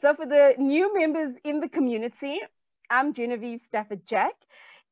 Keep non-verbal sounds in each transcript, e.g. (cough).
so for the new members in the community, I'm Genevieve Stafford Jack.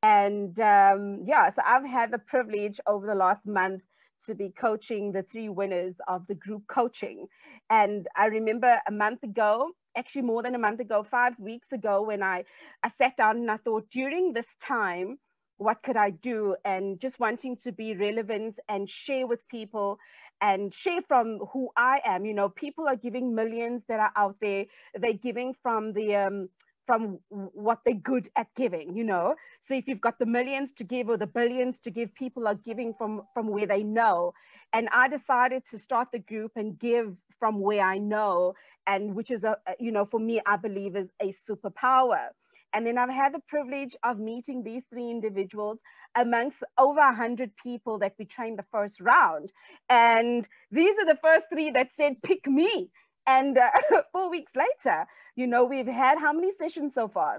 And um, yeah, so I've had the privilege over the last month to be coaching the three winners of the group coaching. And I remember a month ago, actually more than a month ago, five weeks ago, when I, I sat down and I thought during this time, what could I do? And just wanting to be relevant and share with people and share from who I am. You know, people are giving millions that are out there. They're giving from the um, from what they're good at giving, you know. So if you've got the millions to give or the billions to give, people are giving from from where they know. And I decided to start the group and give from where I know, and which is a you know for me I believe is a superpower. And then I've had the privilege of meeting these three individuals amongst over 100 people that we trained the first round. And these are the first three that said, pick me. And uh, (laughs) four weeks later, you know, we've had how many sessions so far?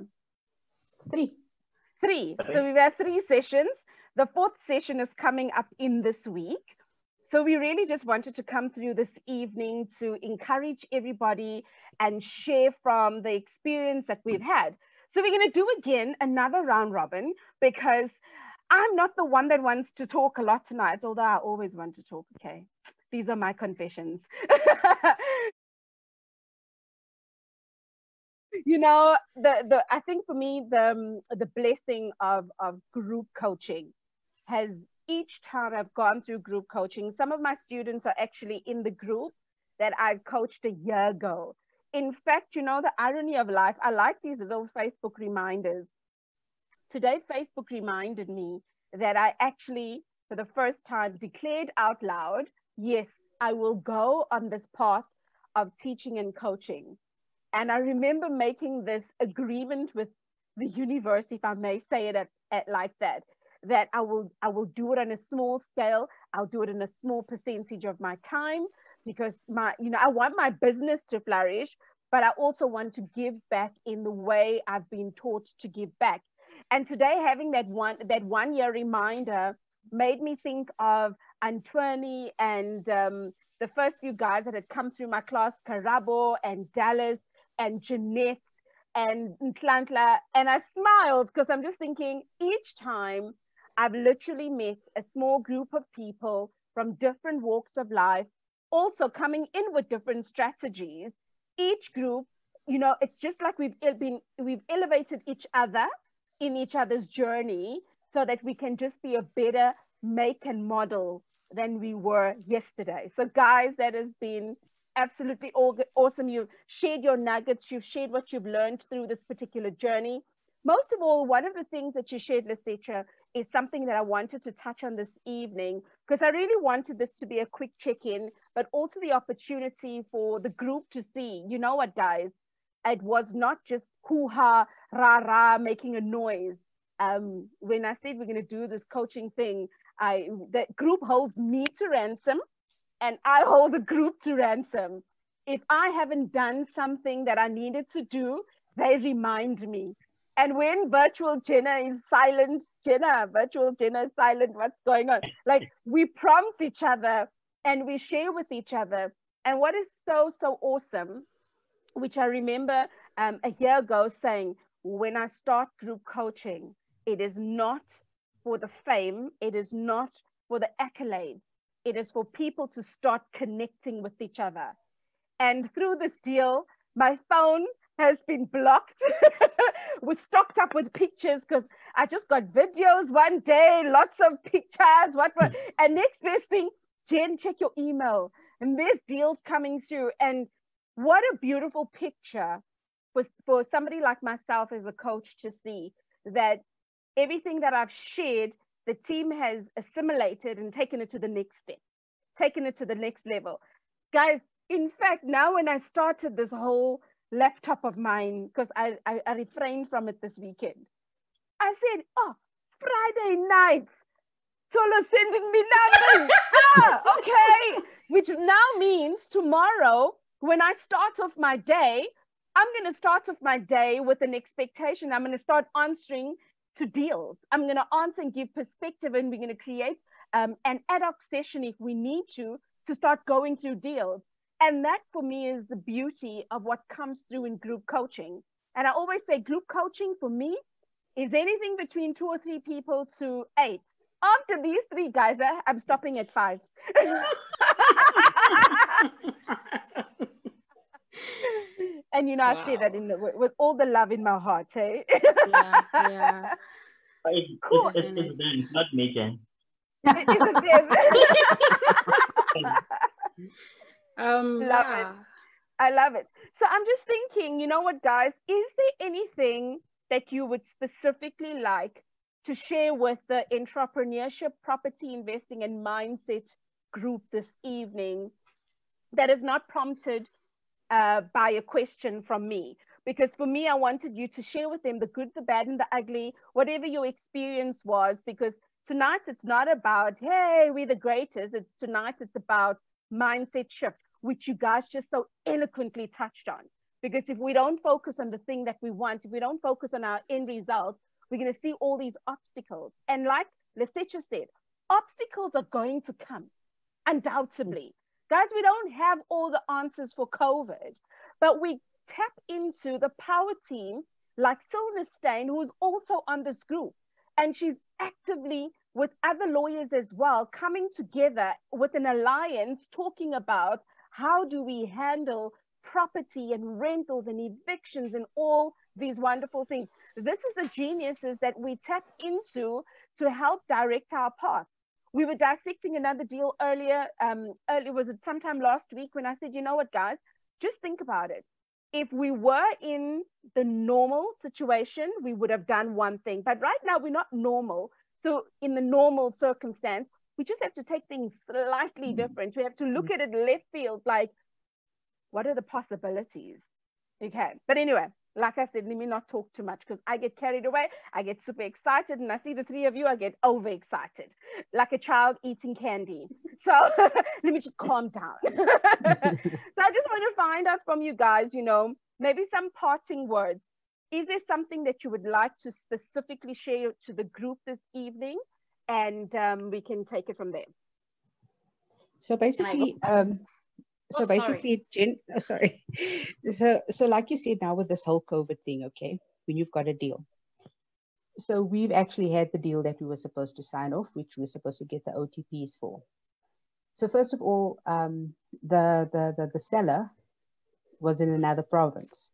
Three. Three. So we've had three sessions. The fourth session is coming up in this week. So we really just wanted to come through this evening to encourage everybody and share from the experience that we've had. So we're going to do again another round robin because I'm not the one that wants to talk a lot tonight, although I always want to talk. Okay. These are my confessions. (laughs) you know, the, the I think for me, the, um, the blessing of, of group coaching has each time I've gone through group coaching, some of my students are actually in the group that I coached a year ago in fact, you know, the irony of life, I like these little Facebook reminders. Today, Facebook reminded me that I actually, for the first time, declared out loud, yes, I will go on this path of teaching and coaching. And I remember making this agreement with the universe, if I may say it at, at like that, that I will I will do it on a small scale. I'll do it in a small percentage of my time because my you know i want my business to flourish but i also want to give back in the way i've been taught to give back and today having that one that one year reminder made me think of Antoine and um, the first few guys that had come through my class, Karabo and Dallas and Jeanette and Nhlanhla. And I smiled because I'm just thinking each time I've literally met a small group of people from different walks of life also coming in with different strategies each group you know it's just like we've been we've elevated each other in each other's journey so that we can just be a better make and model than we were yesterday. So guys that has been absolutely awesome. You've shared your nuggets. You've shared what you've learned through this particular journey. Most of all, one of the things that you shared, Leseja, is something that I wanted to touch on this evening because I really wanted this to be a quick check-in, but also the opportunity for the group to see, you know what, guys, it was not just hoo-ha, rah-rah, making a noise. Um, when I said we're going to do this coaching thing, I the group holds me to ransom and I hold the group to ransom. If I haven't done something that I needed to do, they remind me. And when virtual Jenna is silent, Jenna, virtual Jenna is silent, what's going on? Like we prompt each other and we share with each other. And what is so, so awesome, which I remember um, a year ago saying, when I start group coaching, it is not for the fame, it is not for the accolades, it is for people to start connecting with each other. And through this deal, my phone has been blocked. (laughs) was stocked up with pictures because I just got videos one day, lots of pictures, what, what. (laughs) and next best thing, Jen, check your email. And there's deals coming through. And what a beautiful picture for, for somebody like myself as a coach to see that everything that I've shared, the team has assimilated and taken it to the next step, taken it to the next level. Guys, in fact, now when I started this whole laptop of mine because I, I, I refrained from it this weekend. I said, oh, Friday night, Tsholo sending me numbers. (laughs) ah, okay. Which now means tomorrow, when I start off my day, I'm going to start off my day with an expectation. I'm going to start answering to deals. I'm going to answer and give perspective, and we're going to create um, an ad hoc session if we need to to start going through deals. And that for me is the beauty of what comes through in group coaching. And I always say group coaching for me is anything between two or three people to eight. After these three guys, eh, I'm stopping at five. (laughs) and you know, wow. I say that in the, with all the love in my heart, hey? yeah, yeah. It, cool. It's, it's, it's them, not me, Jen. It is them. (laughs) um, love yeah. it. I love it. So I'm just thinking, you know what, guys? Is there anything that you would specifically like to share with the entrepreneurship, property investing, and mindset group this evening that is not prompted uh, by a question from me? Because for me, I wanted you to share with them the good, the bad, and the ugly, whatever your experience was. Because tonight it's not about, hey, we're the greatest. It's tonight it's about mindset shift which you guys just so eloquently touched on. Because if we don't focus on the thing that we want, if we don't focus on our end result, we're going to see all these obstacles. And like Lesetja said, obstacles are going to come, undoubtedly. Guys, we don't have all the answers for COVID, but we tap into the power team like Silna Steyn, who is also on this group. And she's actively with other lawyers as well, coming together with an alliance talking about how do we handle property and rentals and evictions and all these wonderful things. This is the geniuses that we tap into to help direct our path. We were dissecting another deal earlier. Um, earlier was it sometime last week when I said, you know what, guys, just think about it. If we were in the normal situation, we would have done one thing. But right now, we're not normal. So, in the normal circumstance, we just have to take things slightly mm-hmm. different. We have to look mm-hmm. at it left field, like, what are the possibilities? Okay. But anyway, like I said, let me not talk too much because I get carried away. I get super excited. And I see the three of you, I get overexcited, like a child eating candy. So (laughs) let me just calm down. (laughs) so I just want to find out from you guys, you know, maybe some parting words. Is there something that you would like to specifically share to the group this evening? And um, we can take it from there. So basically, um, so oh, basically, Jen, oh, sorry. (laughs) So, so like you said now with this whole COVID thing, okay, when you've got a deal. So we've actually had the deal that we were supposed to sign off, which we were supposed to get the OTPs for. So first of all, um, the, the, the, the seller was in another province.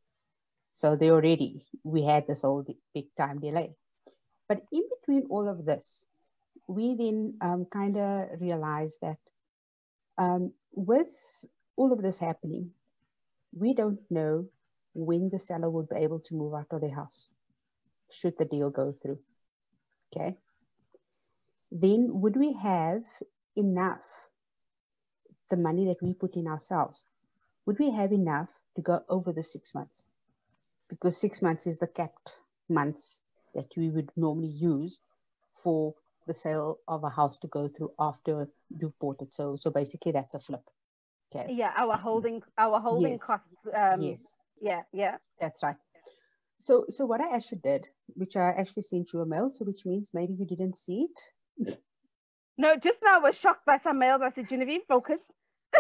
So they already, we had this whole big time delay. But in between all of this, we then um, kind of realized that um, with all of this happening, we don't know when the seller will be able to move out of their house should the deal go through. Okay. Then would we have enough the money that we put in ourselves? Would we have enough to go over the six months? Because six months is the capped months that we would normally use for the sale of a house to go through after you've bought it. So so basically that's a flip. Okay. Yeah, our holding our holding yes. costs. Um, yes. Yeah, yeah. That's right. So so what I actually did, which I actually sent you a mail, so which means maybe you didn't see it. No, just now I was shocked by some mails. I said, Genevieve, focus. (laughs)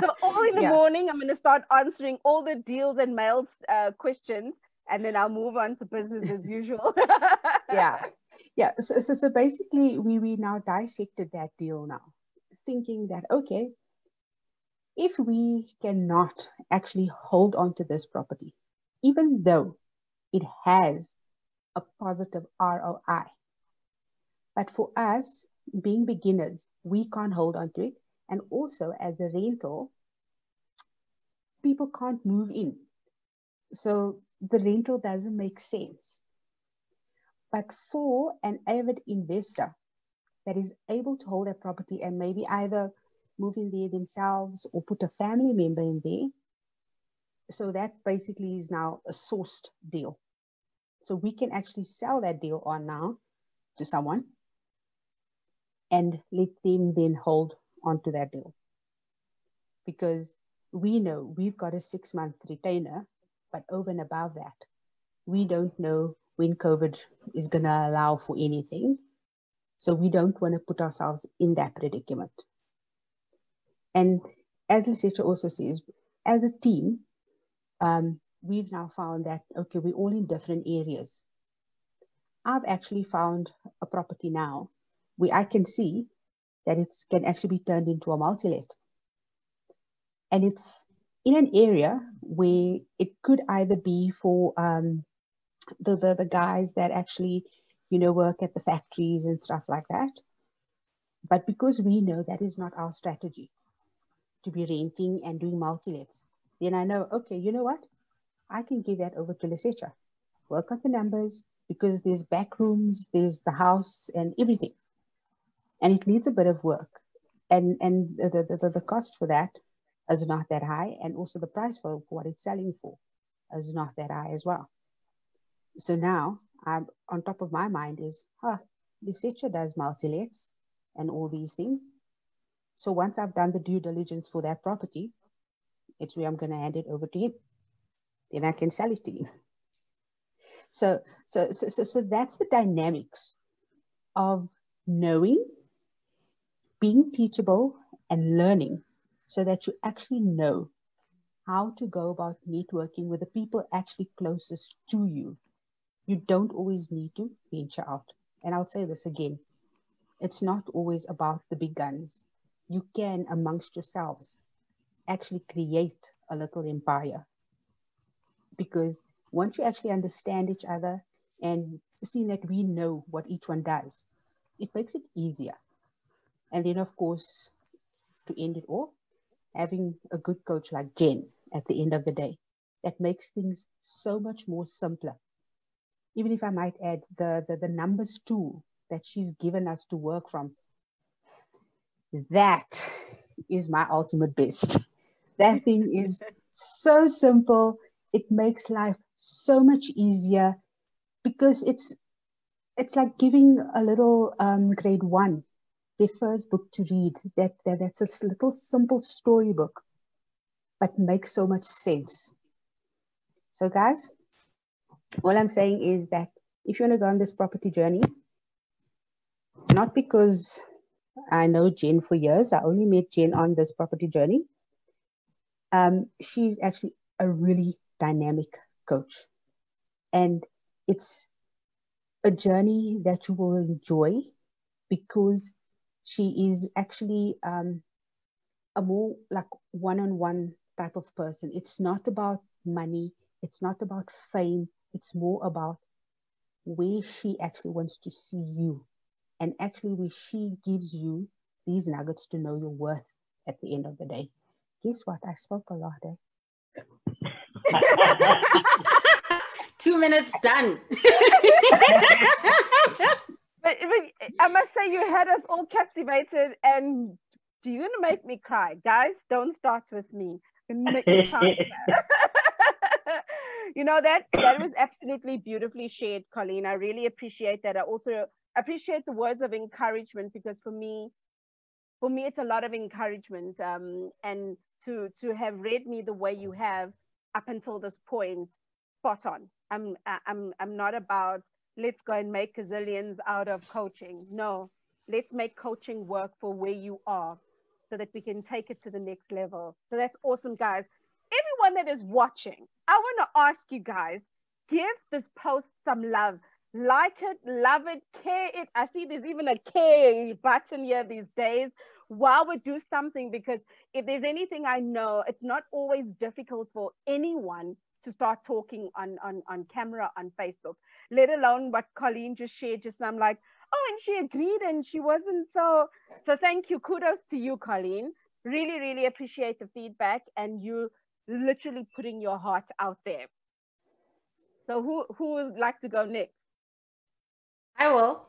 so all in the yeah. morning, I'm going to start answering all the deals and mails uh, questions, and then I'll move on to business as usual. (laughs) yeah, yeah so, so, so basically we we now dissected that deal now thinking that okay if we cannot actually hold on to this property even though it has a positive roi but for us being beginners we can't hold on to it. And also as a rental people can't move in. So the rental doesn't make sense but for an avid investor that is able to hold a property and maybe either move in there themselves or put a family member in there, so that basically is now a sourced deal. So we can actually sell that deal on now to someone and let them then hold onto that deal. Because we know we've got a six month retainer, but over and above that, we don't know when COVID is going to allow for anything. So we don't want to put ourselves in that predicament. And as Leseja also says, as a team, um, we've now found that, okay, we're all in different areas. I've actually found a property now where I can see that it can actually be turned into a multi-let. And it's in an area where it could either be for um, the, the, the guys that actually, you know, work at the factories and stuff like that. But because we know that is not our strategy to be renting and doing multi-lets, then I know, okay, you know what? I can give that over to Leseja. Work on the numbers because there's back rooms, there's the house and everything. And it needs a bit of work. And, and the, the, the, the cost for that is not that high. And also the price for, for what it's selling for is not that high as well. So now I'm on top of my mind is, huh, Leseja does multi-lets and all these things. So once I've done the due diligence for that property, it's where I'm going to hand it over to him. Then I can sell it to him. So, so, so, so, so that's the dynamics of knowing, being teachable, and learning so that you actually know how to go about networking with the people actually closest to you. You don't always need to venture out. And I'll say this again it's not always about the big guns. You can, amongst yourselves, actually create a little empire. Because once you actually understand each other and seeing that we know what each one does, it makes it easier. And then, of course, to end it all, having a good coach like Jen at the end of the day, that makes things so much more simpler. Even if I might add the, the, the numbers tool that she's given us to work from, that is my ultimate best. That thing is (laughs) so simple. It makes life so much easier because it's it's like giving a little um, grade one their first book to read. That, that that's a little simple storybook, but makes so much sense. So, guys, all I'm saying is that if you want to go on this property journey, not because I know Jen for years, I only met Jen on this property journey. Um, she's actually a really dynamic coach. And it's a journey that you will enjoy because she is actually um, a more like one-on-one type of person. It's not about money. It's not about fame. It's more about where she actually wants to see you and actually where she gives you these nuggets to know your worth at the end of the day. Guess what? I spoke a lot. Eh? (laughs) Two minutes done. (laughs) but, but I must say, you had us all captivated, and do you're gonna make me cry, guys. Don't start with me. Make me cry. (laughs) you know that that was absolutely beautifully shared, Colleen. I really appreciate that. I also appreciate the words of encouragement because for me, for me, it's a lot of encouragement. Um, and to to have read me the way you have up until this point, spot on. I'm I'm I'm not about let's go and make gazillions out of coaching. No, let's make coaching work for where you are so that we can take it to the next level. So that's awesome, guys. Everyone that is watching, I want to ask you guys, give this post some love. Like it, love it, care it. I see there's even a care button here these days. While we do something, because if there's anything I know, it's not always difficult for anyone to start talking on, on, on camera on Facebook, let alone what Colleen just shared just now. I'm like, oh, and she agreed and she wasn't so. So thank you. Kudos to you, Colleen. Really, really appreciate the feedback and you literally putting your heart out there. So who, who would like to go next? I will.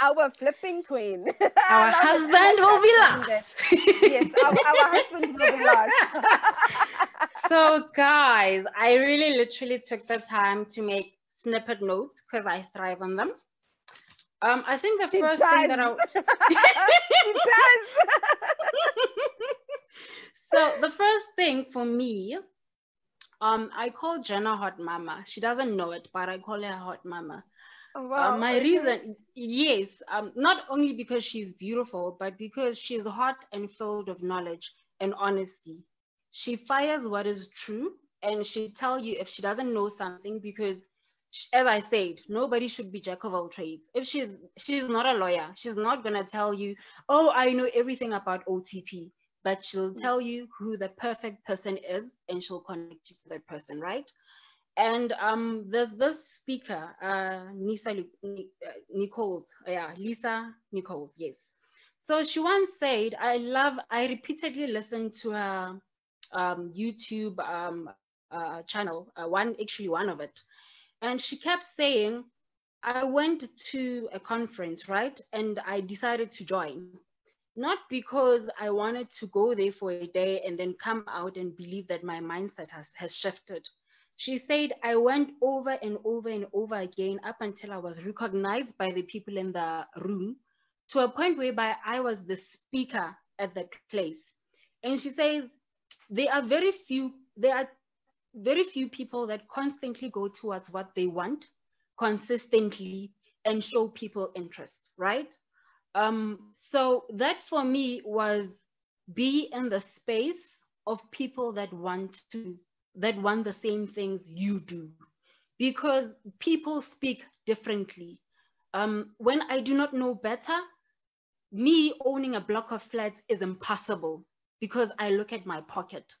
Our flipping queen. (laughs) Our (laughs) husband will be last. yes, our, our husband will be last. so, guys, I really literally took the time to make snippet notes because I thrive on them. Um, I think the first thing that I (laughs) so the first thing for me, um, I call Jenna hot mama. She doesn't know it, but I call her hot mama. Oh, wow. Uh, my okay. reason, yes, um, not only because she's beautiful, but because she's hot and filled with knowledge. and honesty. She fires what is true and she tell you if she doesn't know something because as I said, nobody should be jack of all trades. If she's she's not a lawyer, she's not gonna tell you, oh, I know everything about OTP, but she'll tell you who the perfect person is, and she'll connect you to that person, right? And um, there's this speaker, uh, Nisa uh, Nichols, yeah, Lisa Nichols, yes. So she once said, I love, I repeatedly listened to her um, YouTube um, uh, channel, uh, one actually one of it, and she kept saying, I went to a conference, right? And I decided to join. Not because I wanted to go there for a day and then come out and believe that my mindset has, has shifted. She said, I went over and over and over again up until I was recognized by the people in the room to a point whereby I was the speaker at that place. And she says, there are very few, there are very few people that constantly go towards what they want consistently and show people interest, right? Um, so that for me was be in the space of people that want to, that want the same things you do. Because people speak differently. Um, when I do not know better, me owning a block of flats is impossible because I look at my pocket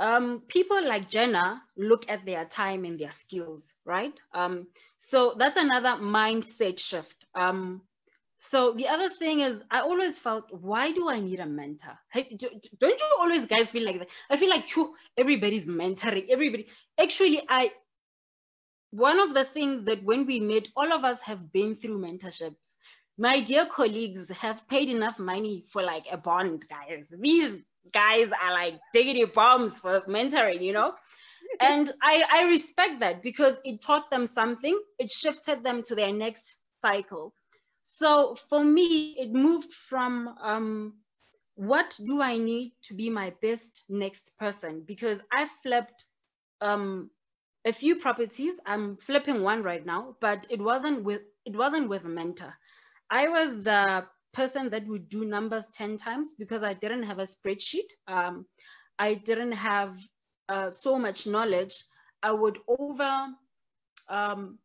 um, people like Jenna look at their time and their skills, right? Um, so that's another mindset shift. Um, so the other thing is, I always felt, why do I need a mentor? Hey, do, don't you always guys feel like that? I feel like whew, everybody's mentoring, everybody. Actually, I, one of the things that when we met, all of us have been through mentorships. My dear colleagues have paid enough money for like a bond, guys. These guys are like diggity bombs for mentoring, you know? (laughs) and I, I respect that because it taught them something. It shifted them to their next cycle. So for me, it moved from um, what do I need to be my best next person? Because I flipped um, a few properties. I'm flipping one right now, but it wasn't with it wasn't with a mentor. I was the person that would do numbers 10 times because I didn't have a spreadsheet. Um, I didn't have uh, so much knowledge. I would over um,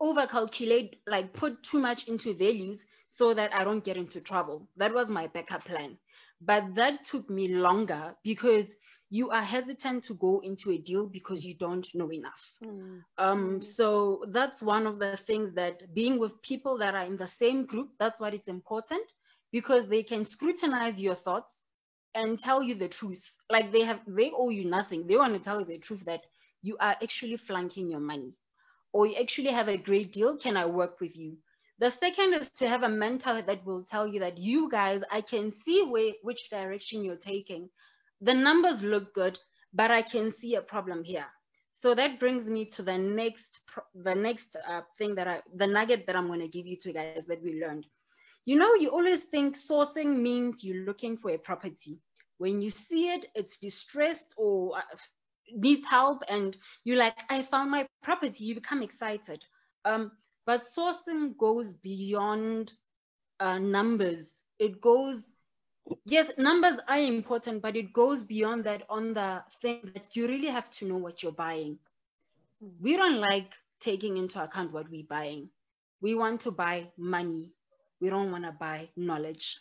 over calculate, like put too much into values so that I don't get into trouble. That was my backup plan. But that took me longer because you are hesitant to go into a deal because you don't know enough. Mm. Um, so that's one of the things that being with people that are in the same group, that's what it's important because they can scrutinize your thoughts and tell you the truth. Like they have, they owe you nothing. They want to tell you the truth that you are actually flanking your money or you actually have a great deal. Can I work with you? The second is to have a mentor that will tell you that you guys, I can see where, which direction you're taking the numbers look good, but I can see a problem here. So that brings me to the next, the next uh, thing that I, the nugget that I'm going to give you to guys that we learned. You know, you always think sourcing means you're looking for a property. When you see it, it's distressed or uh, needs help, and you're like, I found my property. You become excited. Um, but sourcing goes beyond uh, numbers. It goes yes, numbers are important, but it goes beyond that on the thing that you really have to know what you're buying. We don't like taking into account what we're buying. We want to buy money. We don't want to buy knowledge.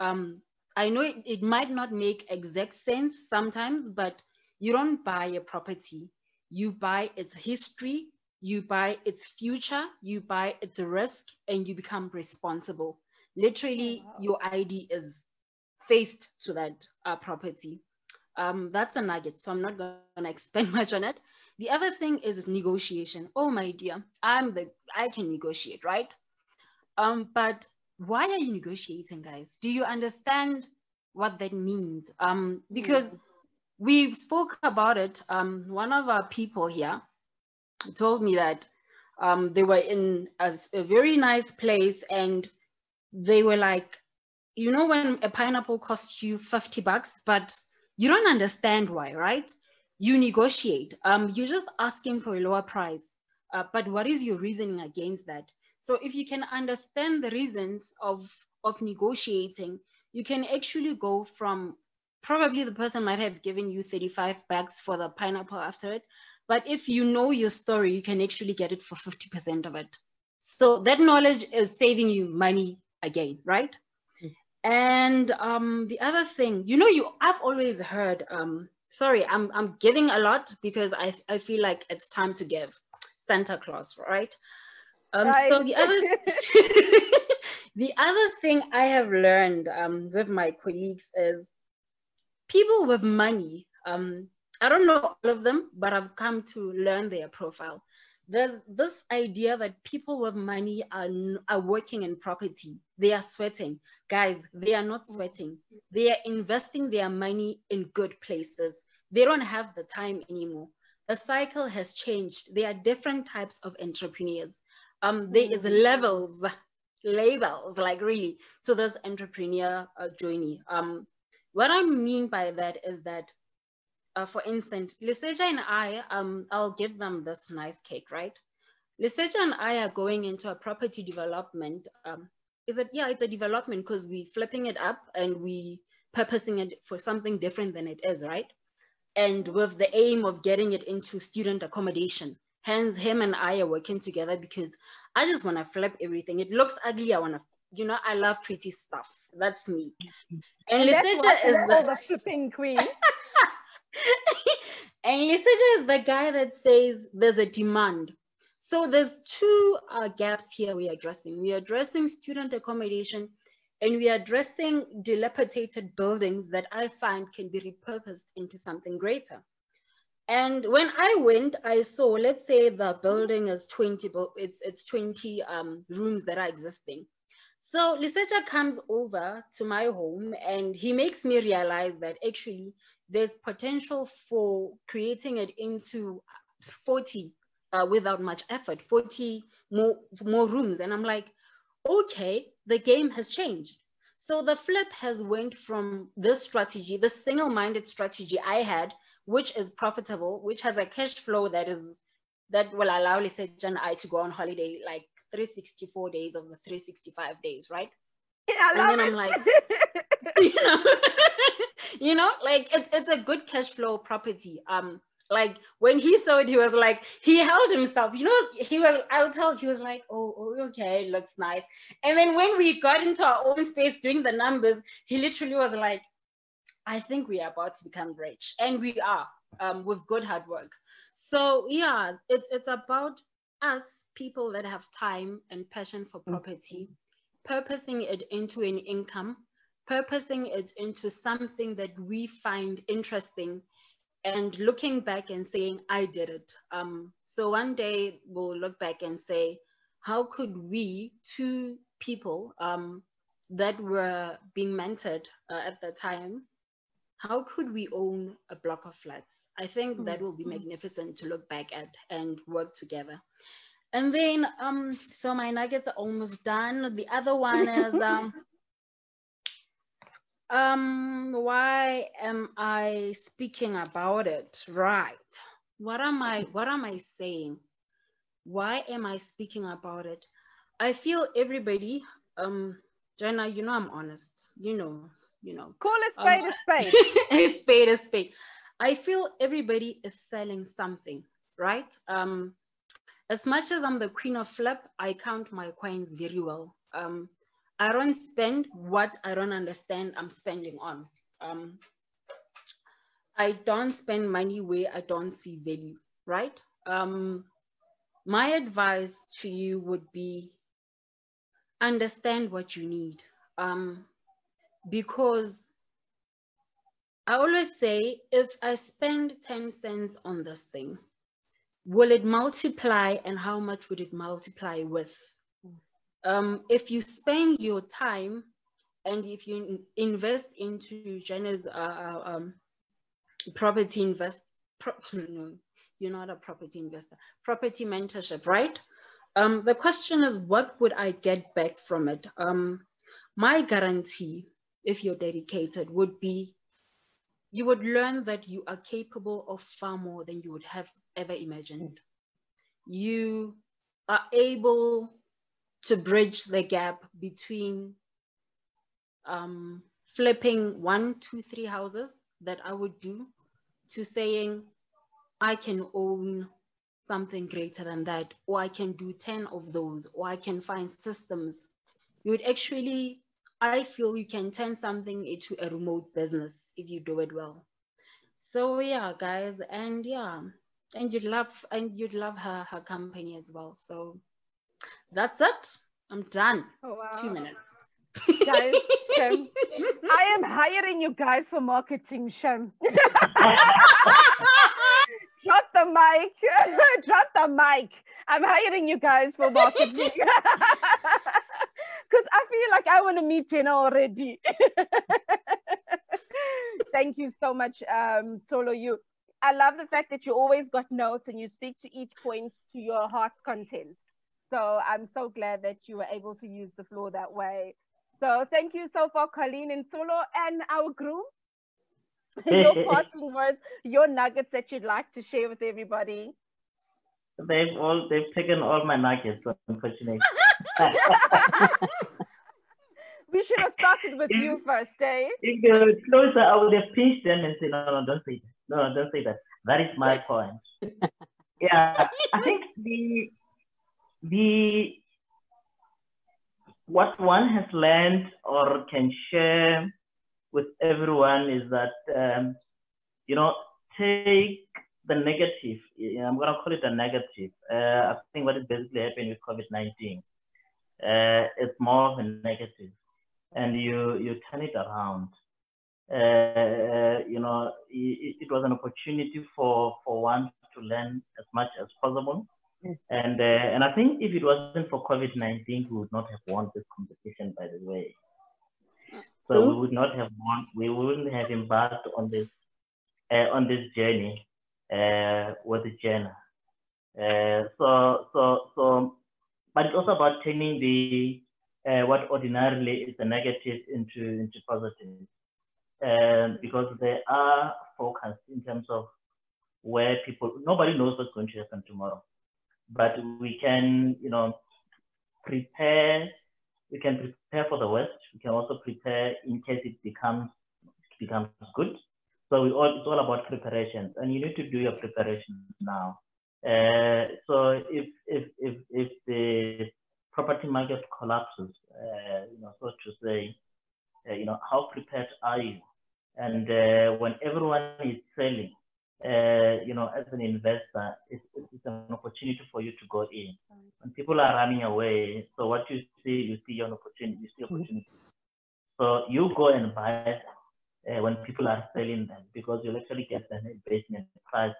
Um, I know it, it might not make exact sense sometimes, but you don't buy a property. You buy its history, you buy its future, you buy its risk, and you become responsible. Literally, oh, wow. your ID is faced to that uh, property. Um, that's a nugget, so I'm not going (laughs) to expand much on it. The other thing is negotiation. Oh my dear, I'm the I can negotiate, right? Um, but why are you negotiating, guys? Do you understand what that means? Um, because mm. We spoke about it. Um, one of our people here told me that um, they were in a, a very nice place and they were like you know when a pineapple costs you 50 bucks, but you don't understand why, right? You negotiate. Um, you're just asking for a lower price. Uh, but what is your reasoning against that? So if you can understand the reasons of, of negotiating, you can actually go from probably the person might have given you 35 bags for the pineapple after it. But if you know your story, you can actually get it for 50% of it. So that knowledge is saving you money again, right? Mm. And um, the other thing, you know, you I've always heard, um, sorry, I'm, I'm giving a lot because I, I feel like it's time to give Santa Claus, right? Um, right. So the other, (laughs) (laughs) the other thing I have learned um, with my colleagues is people with money. Um, I don't know all of them, but I've come to learn their profile. There's this idea that people with money are, are working in property. They are sweating. Guys, they are not sweating. They are investing their money in good places. They don't have the time anymore. The cycle has changed. There are different types of entrepreneurs. Um, there is levels, labels, like really. So there's entrepreneur uh, journey. Um, what I mean by that is that, uh, for instance, Leseja and I, um, I'll give them this nice cake, right? Leseja and I are going into a property development. Um, is it? Yeah, it's a development because we're flipping it up and we purposing it for something different than it is, right? And with the aim of getting it into student accommodation. Hence, him and I are working together because I just want to flip everything. It looks ugly. I want to, you know, I love pretty stuff. That's me. (laughs) And, and Leseja is the, the queen. (laughs) and Leseja is the guy that says there's a demand. So there's two uh, gaps here we are addressing. We are addressing student accommodation and we are addressing dilapidated buildings that I find can be repurposed into something greater. And when I went, I saw, let's say the building is 20, it's, it's 20 um, rooms that are existing. So Leseja comes over to my home and he makes me realize that actually there's potential for creating it into 40 uh, without much effort, 40 more, more rooms. And I'm like, okay, the game has changed. So the flip has went from this strategy, the single-minded strategy I had which is profitable, which has a cash flow that is that will allow Leseja and I to go on holiday like 364 days of the 365 days, right? (laughs) Yeah, and then it. I'm like, (laughs) you know, (laughs) you know, like it's it's a good cash flow property. Um, like when he saw it, he was like, he held himself, you know, he was, I'll tell, he was like, oh, oh, okay, looks nice. And then when we got into our own space doing the numbers, he literally was like, I think we are about to become rich, and we are um, with good hard work. So yeah, it's it's about us people that have time and passion for property, purposing it into an income, purposing it into something that we find interesting, and looking back and saying, I did it. Um, so one day we'll look back and say, how could we, two people um, that were being mentored uh, at the time, how could we own a block of flats? I think mm-hmm. that will be magnificent to look back at and work together. And then, um, so my nuggets are almost done. The other one is, (laughs) um, um, why am I speaking about it? Right. What am I, what am I saying? Why am I speaking about it? I feel everybody, um, Jenna, you know I'm honest. You know, you know. Call a spade um, a spade. (laughs) a spade a spade. I feel everybody is selling something, right? Um, as much as I'm the queen of flip, I count my coins very well. Um, I don't spend what I don't understand I'm spending on. Um, I don't spend money where I don't see value, right? Um, my advice to you would be understand what you need. Um, because I always say if I spend 10 cents on this thing, will it multiply and how much would it multiply with? Um, if you spend your time and if you invest into Jenna's uh, uh, um, property invest, pro (laughs) no, you're not a property investor, property mentorship, right? Um, the question is, what would I get back from it? Um, my guarantee if you're dedicated, would be you would learn that you are capable of far more than you would have ever imagined. You are able to bridge the gap between um, flipping one, two, three houses that I would do to saying I can own something greater than that, or I can do 10 of those, or I can find systems. You would actually, I feel you can turn something into a remote business if you do it well. So yeah, guys, and yeah, and you'd love and you'd love her her company as well. So that's it. I'm done. Oh, wow. Two minutes. guys, Shem, (laughs) I am hiring you guys for marketing, Shem. (laughs) Drop the mic. (laughs) Drop the mic. I'm hiring you guys for marketing. Like I want to meet Jenna already. (laughs) Thank you so much, um, Tsholo. You, I love the fact that you always got notes and you speak to each point to your heart's content. So I'm so glad that you were able to use the floor that way. So thank you so far, Colleen and Tsholo and our group. (laughs) your (laughs) parting words, your nuggets that you'd like to share with everybody. They've all they've taken all my nuggets, unfortunately. We should have started with if, you first, eh? If they were closer, I would have pinched them and said, no, no, don't say that. No, don't say that. That is my point. (laughs) yeah, I think the the what one has learned or can share with everyone is that um, you know take the negative. I'm going to call it a negative. Uh, I think what is basically happening with COVID-19 uh, it's more of a negative, and you you turn it around. Uh, you know, it, it, was an opportunity for for one to learn as much as possible and uh, and I think if it wasn't for COVID nineteen, we would not have won this competition. By the way, so we would not have won. We wouldn't have embarked on this uh, on this journey uh, with Jenna. Uh, so so so, but it's also about turning the uh, what ordinarily is a negative into into positive, um, because there are focus in terms of where people nobody knows what's going to happen tomorrow but we can, you know, prepare. We can prepare for the worst. We can also prepare in case it becomes becomes good. So we all, it's all about preparations, and you need to do your preparations now. Uh, so if if if if the property market collapses, uh, you know, so to say, uh, you know, how prepared are you? And uh, when everyone is selling, uh, you know, as an investor, it's, it's an opportunity for you to go in. When people are running away, so what you see, you see an opportunity, you see opportunity. So you go and buy uh, when people are selling them because you'll actually get them based on price.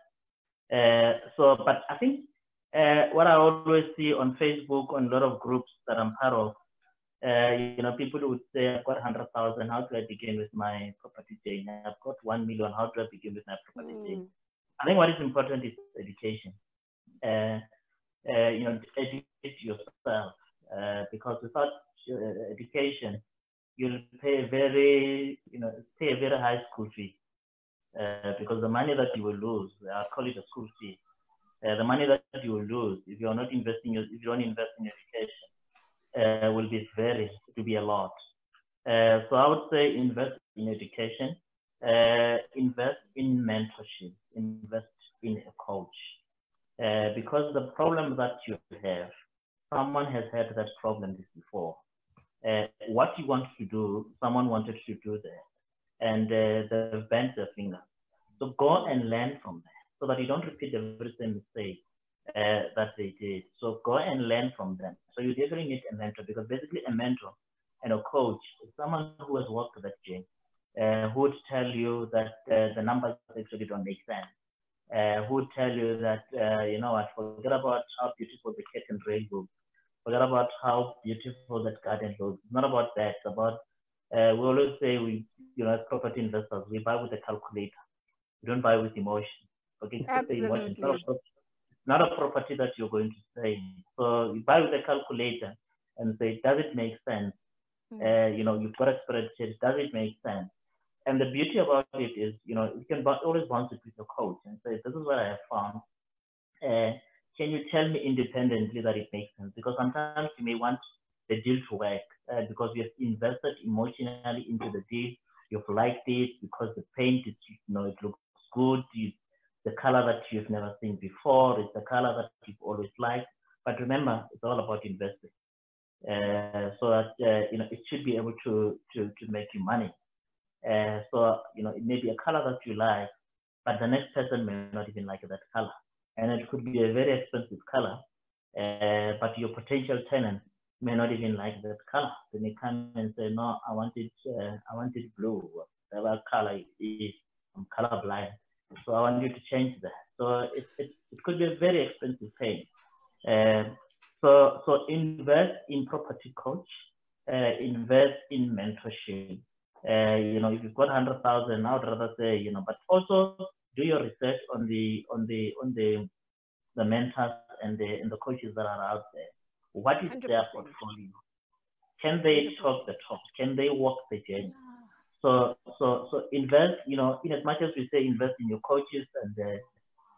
Uh, so, but I think uh, what I always see on Facebook, on a lot of groups that I'm part of, uh, you know, people would say, I've got 100,000, how do I begin with my property chain? I've got 1 million, how do I begin with my property mm. chain? I think what is important is education. Uh, uh, you know, educate yourself uh, because without uh, education, you'll pay a very, you know, pay a very high school fee uh, because the money that you will lose, I call it a school fee. The money that you will lose if you're not investing, if you don't invest in education, uh, will be very, to be a lot. Uh, so I would say invest in education, uh, invest in mentorship, invest in a coach. Uh, because the problem that you have, someone has had that problem before. Uh, what you want to do, someone wanted to do that, and uh, they bent their finger. So go and learn from that so that you don't repeat the very same mistake uh, that they did. So go and learn from them. So you definitely need a mentor because basically a mentor and a coach is someone who has worked that journey, uh, who would tell you that uh, the numbers actually don't make sense. Uh, who would tell you that, uh, you know what, forget about how beautiful the cat and rain. Forget about how beautiful that garden looks. It's not about that. It's about, uh, we always say we, you know, as property investors, we buy with a calculator. We don't buy with emotion. Okay, Absolutely. emotion not a property that you're going to sell. So you buy with a calculator and say, does it make sense? Mm-hmm. Uh, you know, you've got a spreadsheet, does it make sense? And the beauty about it is, you know, you can always bounce it with your coach and say, this is what I have found. Uh, can you tell me independently that it makes sense? Because sometimes you may want the deal to work, uh, because you have invested emotionally into the deal. You've liked it because the paint, is, you know, it looks good. You, the color that you've never seen before. It's the color that you've always liked. But remember, it's all about investing. Uh, so that uh, you know it should be able to to to make you money. Uh, so you know it may be a color that you like, but the next person may not even like that color, and it could be a very expensive color, uh, but your potential tenant may not even like that color. They may come and say, no, I want it, uh, I want it blue, whatever color it is. I'm colorblind, so I want you to change that. So it, it, it could be a very expensive thing. Uh, so, so invest in property coach, uh, invest in mentorship. Uh, you know, if you've got 100,000, I would rather say, you know, but also do your research on the, on the, on the, the mentors and the, and the coaches that are out there. What is 100%. their portfolio? Can they 100%. talk the talk? Can they walk the journey? So, so, so invest, you know, in as much as we say invest in your coaches and uh,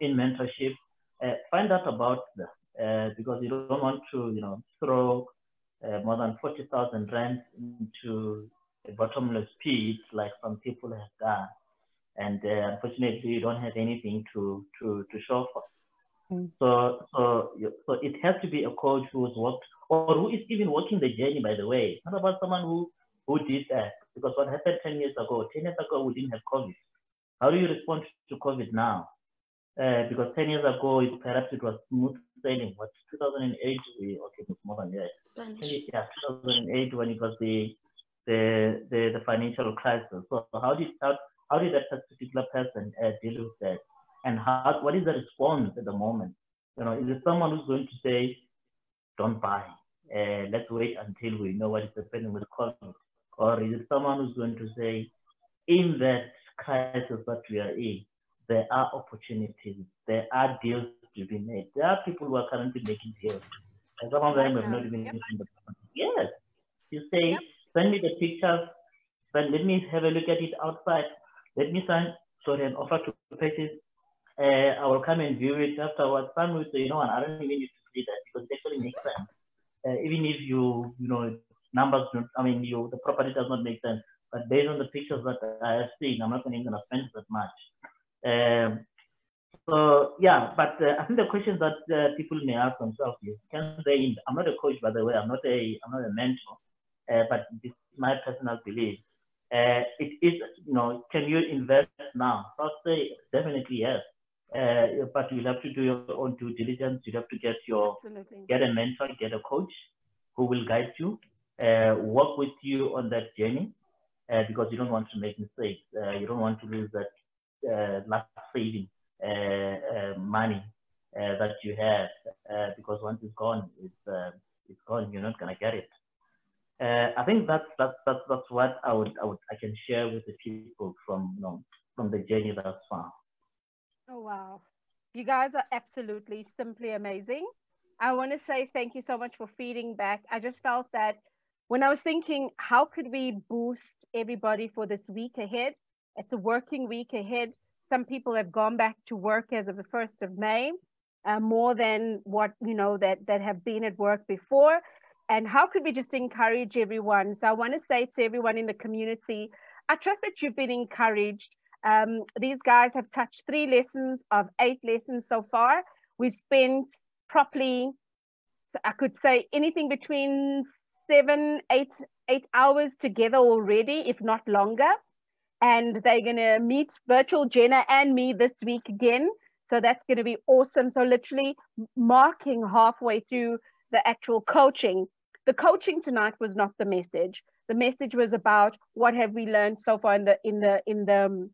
in mentorship, uh, find out about them uh, because you don't want to, you know, throw uh, more than 40,000 rand into a bottomless pit like some people have done. And uh, unfortunately, you don't have anything to, to, to show for. Mm. So, so, so it has to be a coach who's worked or who is even working the journey, by the way. It's not about someone who, who did that. Because what happened 10 years ago, 10 years ago, we didn't have COVID. How do you respond to COVID now? Uh, because 10 years ago, it, perhaps it was smooth sailing. What 2008, we okay, it more than that. Spanish. Yeah, 2008 when it was the the the, the financial crisis. So how did how, how did that particular person uh, deal with that? And how what is the response at the moment? You know, is it someone who's going to say, "Don't buy"? Uh, let's wait until we know what is happening with COVID, or is it someone who's going to say, in that crisis that we are in, there are opportunities, there are deals to be made. There are people who are currently making deals. And some of them have not even yep. the Yes. You say, yep. send me the pictures, then let me have a look at it outside. Let me sign, sorry, an offer to purchase. Uh, I will come and view it afterwards. Some will say, you know what, I don't even need to see that because it actually makes sense. Uh, even if you, you know, numbers, I mean, you, the property does not make sense. But based on the pictures that I have seen, I'm not even going to spend that much. Um, so yeah, but uh, I think the questions that uh, people may ask themselves is, can they? I'm not a coach, by the way. I'm not a I'm not a mentor, uh, but this is my personal belief. Uh, it is, you know, can you invest now? I'll say definitely yes, uh, but you'll have to do your own due diligence. You have to get your Absolutely. get a mentor, get a coach who will guide you, uh, work with you on that journey, because you don't want to make mistakes. you don't want to lose that uh, last saving uh, uh, money that you have because once it's gone, it's, it's gone. You're not gonna get it. I think that's, that's that's that's what I would I would I can share with the people from you know from the journey thus far. Oh wow, you guys are absolutely simply amazing. I want to say thank you so much for feeding back. I just felt that when I was thinking, how could we boost everybody for this week ahead? It's a working week ahead. Some people have gone back to work as of the 1st of May, uh, more than what, you know, that, that have been at work before. And how could we just encourage everyone? So I want to say to everyone in the community, I trust that you've been encouraged. Um, these guys have touched three lessons of eight lessons so far. We've spent properly, I could say anything between seven, eight, eight hours together already, if not longer and they're going to meet virtual Jenna and me this week again. So that's going to be awesome. So literally marking halfway through the actual coaching. The coaching tonight was not the message. The message was about what have we learned so far in the in the in the um,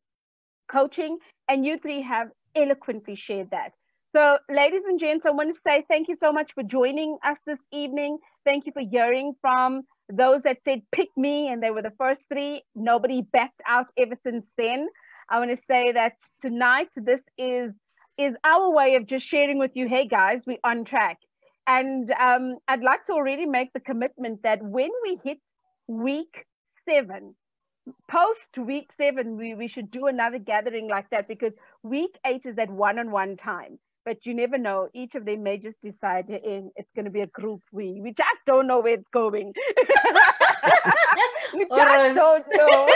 coaching, and you three have eloquently shared that. So, ladies and gents, I want to say thank you so much for joining us this evening. Thank you for hearing from those that said pick me and they were the first three. Nobody backed out ever since then. I want to say that tonight this is is our way of just sharing with you hey guys we're on track. And um, i'd like to already make the commitment that when we hit week seven post week seven we, we should do another gathering like that because week eight is that one-on-one time but you never know. Each of them may just decide hey, it's going to be a group we. We just don't know where it's going. (laughs) we just don't know. (laughs)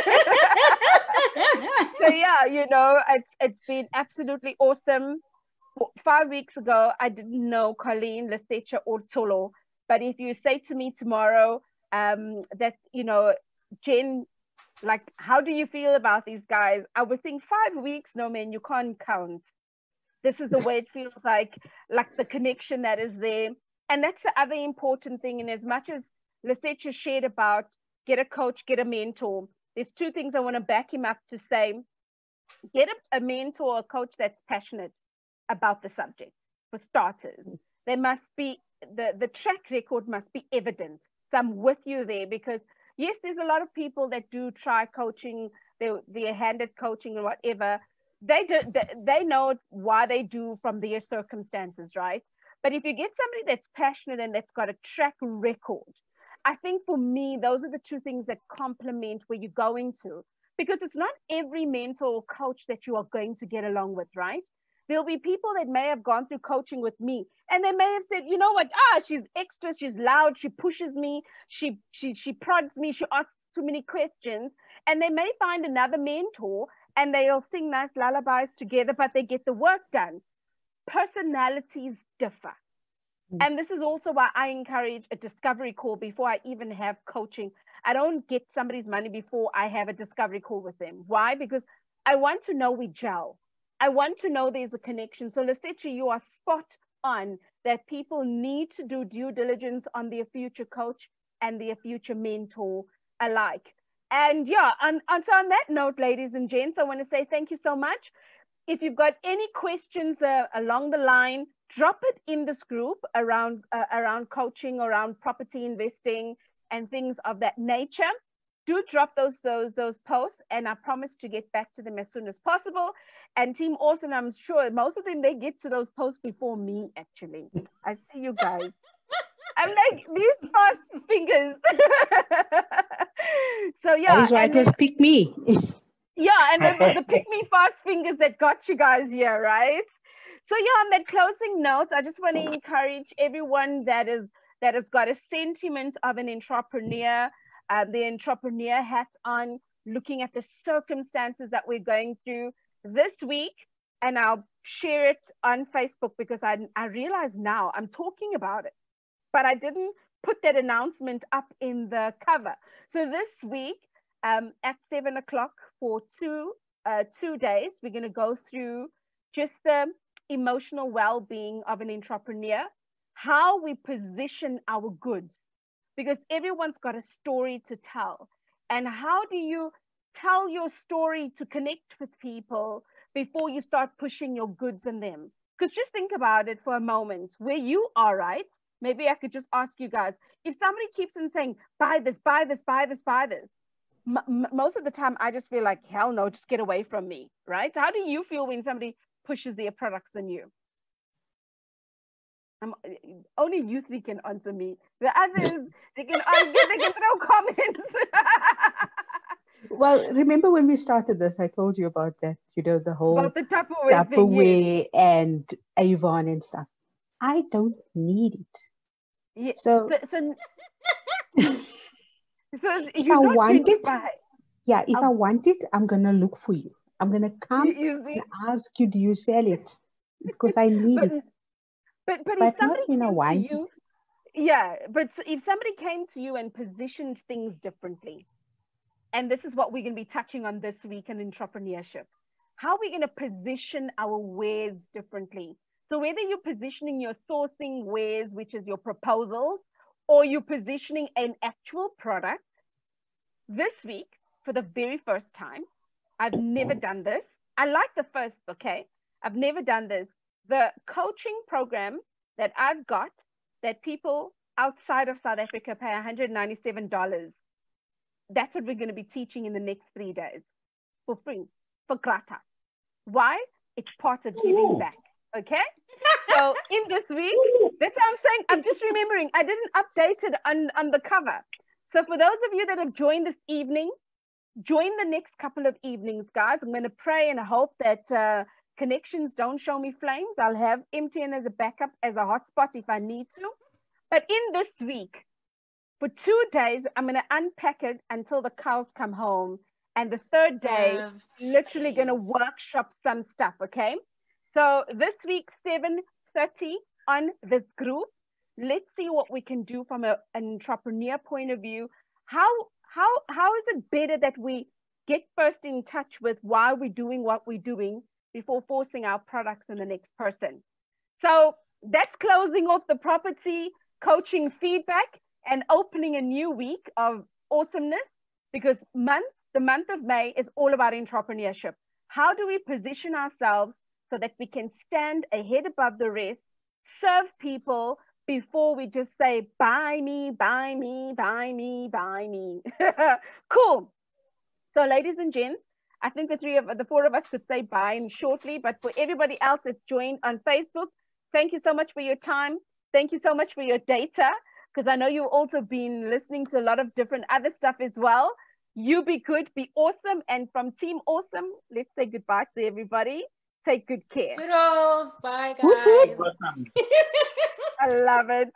so yeah, you know, it's it's been absolutely awesome. Five weeks ago, I didn't know Colleen, Leseja, or Tsholo. But if you say to me tomorrow um, that, you know, Jen, like, how do you feel about these guys? I would think five weeks, no man, you can't count. This is the way it feels like, like the connection that is there. And that's the other important thing. And as much as Leseja shared about get a coach, get a mentor, there's two things I want to back him up to say. Get a, a mentor, a coach that's passionate about the subject. For starters, there must be the, the track record must be evident. So I'm with you there because yes, there's a lot of people that do try coaching, they they're handed coaching and whatever. They do they know why they do from their circumstances, right? But if you get somebody that's passionate and that's got a track record, I think for me, those are the two things that complement where you're going to. Because it's not every mentor or coach that you are going to get along with, right? There'll be people that may have gone through coaching with me and they may have said, you know what, ah, she's extra, she's loud, she pushes me, she she she prods me, she asks too many questions. And they may find another mentor and they'll sing nice lullabies together, but they get the work done. Personalities differ. Mm. And this is also why I encourage a discovery call before I even have coaching. I don't get somebody's money before I have a discovery call with them. Why? Because I want to know we gel. I want to know there's a connection. So Leseja, you are spot on that people need to do due diligence on their future coach and their future mentor alike. And yeah, and, and so on that note, ladies and gents, I want to say thank you so much. If you've got any questions uh, along the line, drop it in this group around uh, around coaching, around property investing, and things of that nature. Do drop those those those posts, and I promise to get back to them as soon as possible. And Team Awesome, I'm sure most of them they get to those posts before me. Actually, I see you guys. I'm like these fast fingers. (laughs) so yeah, that is why it was pick me. (laughs) yeah, and it was the pick me (laughs) fast fingers that got you guys here, right? So yeah, on that closing note, I just want to encourage everyone that is that has got a sentiment of an entrepreneur, uh, the entrepreneur hat on, looking at the circumstances that we're going through this week, and I'll share it on Facebook because I I realize now I'm talking about it, but I didn't put that announcement up in the cover. So this week, um, at seven o'clock for two uh, two days, we're going to go through just the emotional well-being of an entrepreneur, how we position our goods, because everyone's got a story to tell. And how do you tell your story to connect with people before you start pushing your goods on them? Because just think about it for a moment, where you are, right? Maybe I could just ask you guys, if somebody keeps on saying, buy this, buy this, buy this, buy this, M- most of the time I just feel like, hell no, just get away from me, right? How do you feel when somebody pushes their products on you? I'm, eh, only you three can answer me. The others, they can argue, they can (laughs) throw comments. (laughs) well, remember when we started this, I told you about that, you know, the whole about the Tupperware, Tupperware and Avon and stuff. I don't need it. Yeah, so, so, so, (laughs) so if I want it, yeah, if I'll, i want it, I'm gonna look for you. I'm going to come and ask you, do you sell it? Because I need but, it. But, but, but if somebody came to you, yeah, but if somebody came to you and positioned things differently, and this is what we're going to be touching on this week in entrepreneurship, how are we going to position our wares differently? So whether you're positioning your sourcing wares, which is your proposals, or you're positioning an actual product, this week, for the very first time, I've never done this. I like the first, okay? I've never done this. The coaching program that I've got that people outside of South Africa pay $197. That's what we're going to be teaching in the next three days for free, for gratis. Why? It's part of giving Ooh. back. Okay. so (laughs) in this week, that's what I'm saying. I'm just remembering I didn't update it on, on the cover. So for those of you that have joined this evening, join the next couple of evenings, guys. I'm going to pray and hope that uh, connections don't show me flames. I'll have MTN as a backup, as a hotspot if I need to. But in this week, for two days, I'm going to unpack it until the cows come home. And the third day, literally going to workshop some stuff. Okay. So this week, 7.30 on this group. Let's see what we can do from a, an entrepreneur point of view. How, how, how is it better that we get first in touch with why we're doing what we're doing before forcing our products on the next person? So that's closing off the property coaching feedback and opening a new week of awesomeness because month the month of May is all about entrepreneurship. How do we position ourselves so that we can stand ahead above the rest, serve people before we just say, buy me, buy me, buy me, buy me. (laughs) cool. So, ladies and gents, I think the three of the four of us could say bye shortly, but for everybody else that's joined on Facebook, thank you so much for your time. Thank you so much for your data because I know you've also been listening to a lot of different other stuff as well. You be good, be awesome. And from Team Awesome, let's say goodbye to everybody. Take good care. Toodles. Bye, guys. I love it.